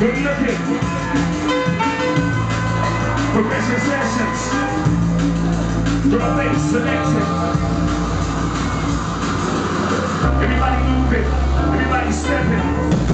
Good looking. Progression sessions. Drum bass selection. Everybody moving. Everybody stepping.